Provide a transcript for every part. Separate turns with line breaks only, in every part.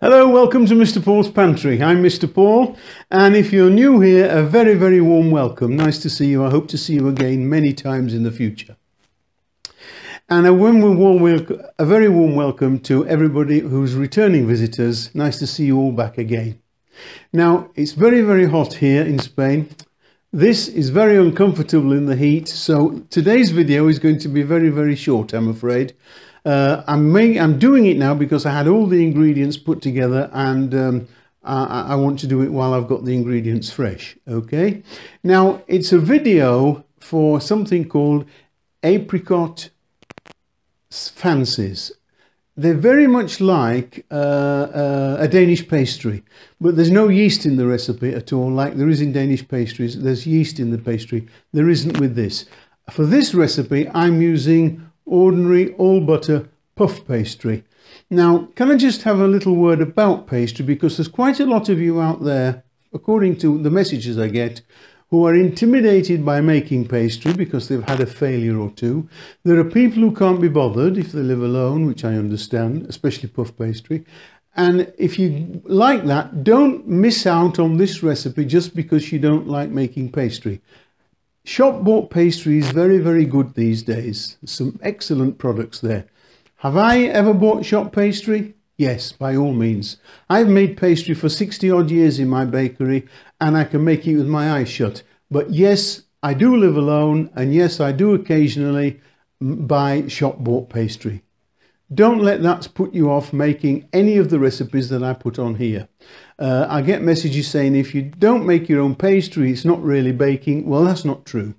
Hello, welcome to Mr. Paul's Pantry. I'm Mr. Paul, and if you're new here, a very, very warm welcome. Nice to see you. I hope to see you again many times in the future. And a, warm, a very warm welcome to everybody who's returning visitors. Nice to see you all back again. Now, it's very, very hot here in Spain. This is very uncomfortable in the heat, so today's video is going to be very, very short, I'm afraid. Uh, I'm, I'm doing it now because I had all the ingredients put together and um, I, I want to do it while I've got the ingredients fresh, okay? Now, it's a video for something called apricot fancies they're very much like uh, uh, a Danish pastry, but there's no yeast in the recipe at all, like there is in Danish pastries. There's yeast in the pastry. There isn't with this. For this recipe, I'm using ordinary all butter puff pastry. Now, can I just have a little word about pastry because there's quite a lot of you out there, according to the messages I get, who are intimidated by making pastry because they've had a failure or two. There are people who can't be bothered if they live alone, which I understand, especially puff pastry. And if you like that, don't miss out on this recipe just because you don't like making pastry. Shop bought pastry is very, very good these days. Some excellent products there. Have I ever bought shop pastry? Yes, by all means. I've made pastry for 60 odd years in my bakery and I can make it with my eyes shut. But yes, I do live alone and yes, I do occasionally buy shop bought pastry. Don't let that put you off making any of the recipes that I put on here. Uh, I get messages saying if you don't make your own pastry, it's not really baking. Well, that's not true.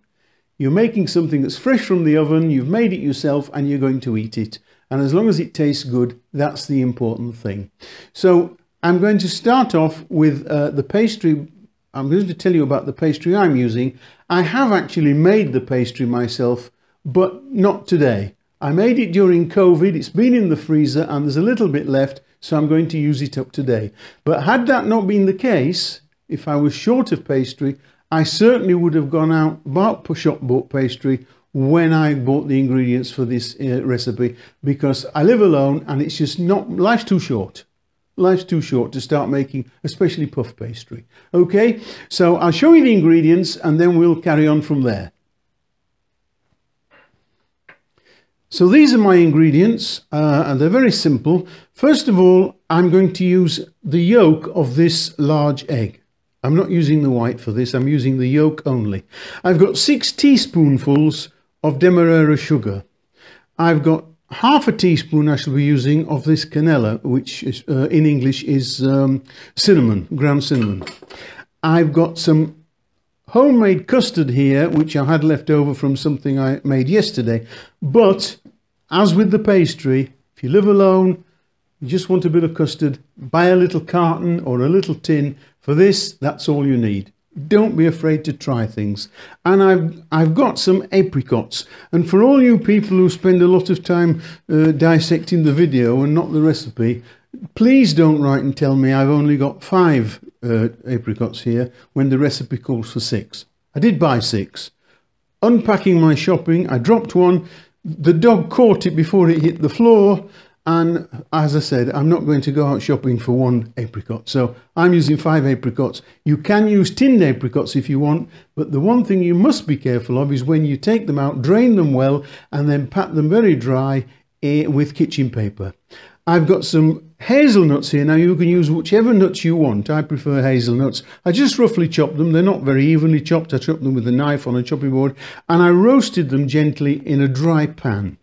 You're making something that's fresh from the oven, you've made it yourself and you're going to eat it. And as long as it tastes good, that's the important thing. So I'm going to start off with uh, the pastry. I'm going to tell you about the pastry I'm using. I have actually made the pastry myself, but not today. I made it during COVID. It's been in the freezer and there's a little bit left, so I'm going to use it up today. But had that not been the case, if I was short of pastry, I certainly would have gone out, bought shop bought pastry when I bought the ingredients for this uh, recipe because I live alone and it's just not, life's too short. Life's too short to start making, especially puff pastry. Okay, so I'll show you the ingredients and then we'll carry on from there. So these are my ingredients uh, and they're very simple. First of all, I'm going to use the yolk of this large egg. I'm not using the white for this, I'm using the yolk only. I've got six teaspoonfuls of demerara sugar. I've got half a teaspoon I shall be using of this canela, which is, uh, in English is um, cinnamon, ground cinnamon. I've got some homemade custard here, which I had left over from something I made yesterday. But as with the pastry, if you live alone, you just want a bit of custard, buy a little carton or a little tin. For this, that's all you need don't be afraid to try things. And I've, I've got some apricots. And for all you people who spend a lot of time uh, dissecting the video and not the recipe, please don't write and tell me I've only got five uh, apricots here when the recipe calls for six. I did buy six. Unpacking my shopping, I dropped one. The dog caught it before it hit the floor and as I said, I'm not going to go out shopping for one apricot. So I'm using five apricots. You can use tinned apricots if you want, but the one thing you must be careful of is when you take them out, drain them well, and then pat them very dry eh, with kitchen paper. I've got some hazelnuts here. Now you can use whichever nuts you want. I prefer hazelnuts. I just roughly chop them. They're not very evenly chopped. I chop them with a knife on a chopping board and I roasted them gently in a dry pan.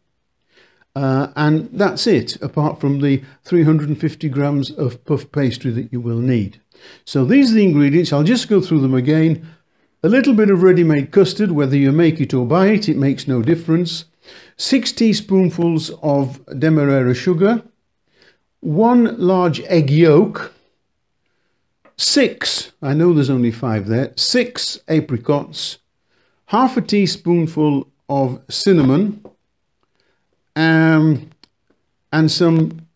Uh, and that's it, apart from the 350 grams of puff pastry that you will need. So these are the ingredients. I'll just go through them again. A little bit of ready-made custard, whether you make it or buy it, it makes no difference. Six teaspoonfuls of demerara sugar. One large egg yolk. Six, I know there's only five there, six apricots. Half a teaspoonful of cinnamon um, and some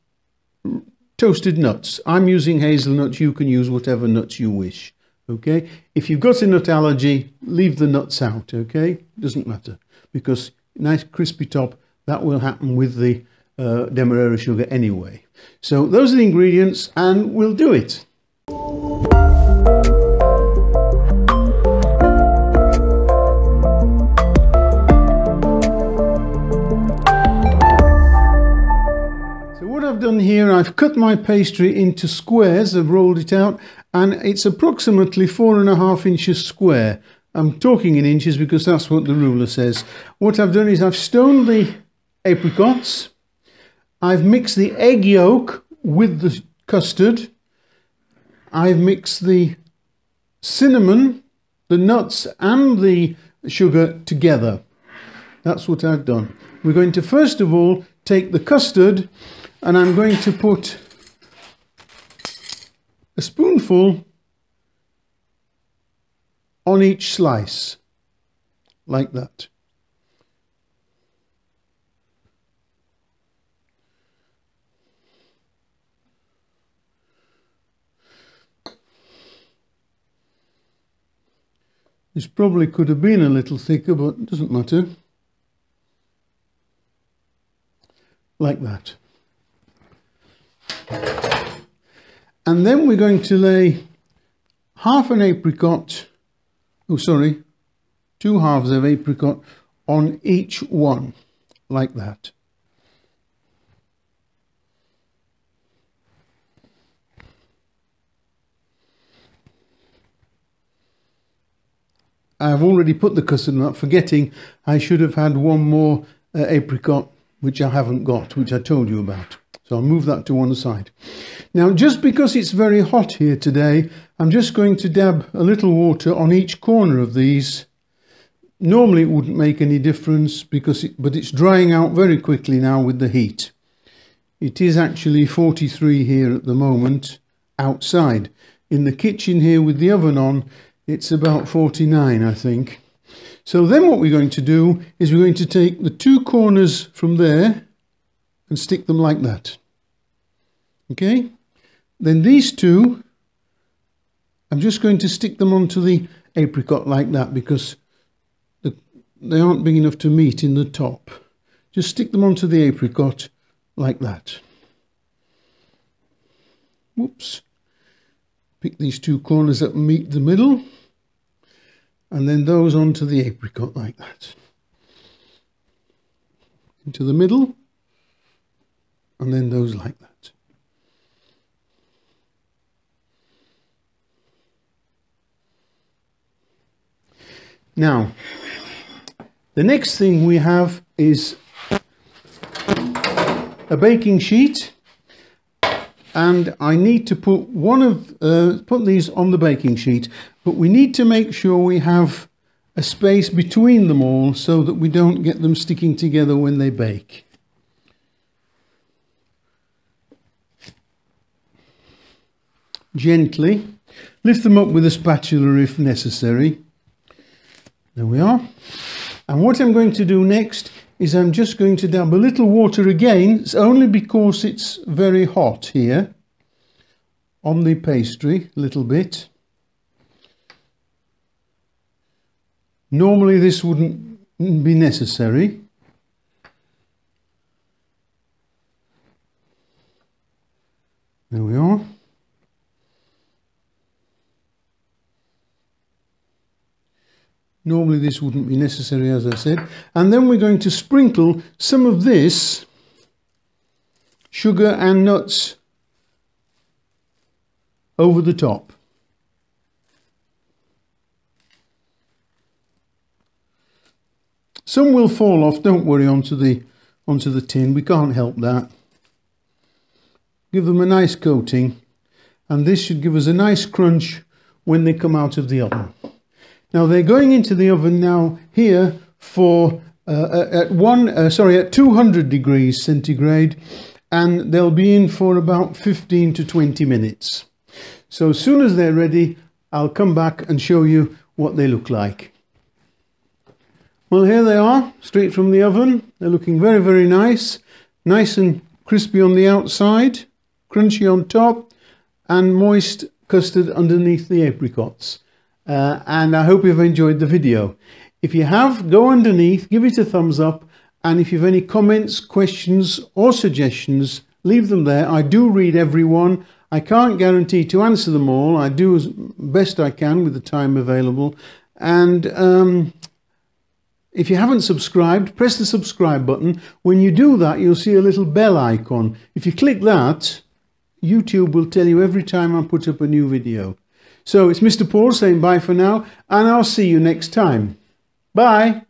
toasted nuts. I'm using hazelnuts. You can use whatever nuts you wish. Okay. If you've got a nut allergy, leave the nuts out. Okay. Doesn't matter because nice crispy top. That will happen with the uh, demerara sugar anyway. So those are the ingredients and we'll do it. So what I've done here, I've cut my pastry into squares, I've rolled it out, and it's approximately four and a half inches square. I'm talking in inches because that's what the ruler says. What I've done is I've stoned the apricots, I've mixed the egg yolk with the custard, I've mixed the cinnamon, the nuts and the sugar together. That's what I've done. We're going to first of all take the custard and I'm going to put a spoonful on each slice, like that. This probably could have been a little thicker, but it doesn't matter. Like that. And then we're going to lay half an apricot, oh sorry, two halves of apricot on each one, like that. I've already put the custard that, forgetting I should have had one more uh, apricot, which I haven't got, which I told you about. So I'll move that to one side. Now, just because it's very hot here today, I'm just going to dab a little water on each corner of these. Normally it wouldn't make any difference, because it, but it's drying out very quickly now with the heat. It is actually 43 here at the moment, outside. In the kitchen here with the oven on, it's about 49, I think. So then what we're going to do is we're going to take the two corners from there and stick them like that. Okay? Then these two, I'm just going to stick them onto the apricot like that because the, they aren't big enough to meet in the top. Just stick them onto the apricot like that. Whoops. Pick these two corners up and meet the middle. And then those onto the apricot like that. Into the middle and then those like that. Now, the next thing we have is a baking sheet and I need to put one of uh, put these on the baking sheet but we need to make sure we have a space between them all so that we don't get them sticking together when they bake. gently. Lift them up with a spatula if necessary. There we are. And what I'm going to do next is I'm just going to dab a little water again, it's only because it's very hot here, on the pastry, a little bit. Normally this wouldn't be necessary. There we are. Normally this wouldn't be necessary, as I said. And then we're going to sprinkle some of this sugar and nuts over the top. Some will fall off, don't worry, onto the, onto the tin. We can't help that. Give them a nice coating. And this should give us a nice crunch when they come out of the oven. Now they're going into the oven now here for uh, uh, at one uh, sorry at 200 degrees centigrade and they'll be in for about 15 to 20 minutes. So as soon as they're ready I'll come back and show you what they look like. Well here they are straight from the oven. They're looking very very nice. Nice and crispy on the outside, crunchy on top and moist custard underneath the apricots. Uh, and I hope you've enjoyed the video. If you have, go underneath, give it a thumbs up, And if you have any comments, questions, or suggestions, leave them there. I do read everyone. I can't guarantee to answer them all. I do as best I can with the time available. And um, if you haven't subscribed, press the subscribe button. When you do that, you'll see a little bell icon. If you click that, YouTube will tell you every time I put up a new video. So it's Mr. Paul saying bye for now, and I'll see you next time. Bye.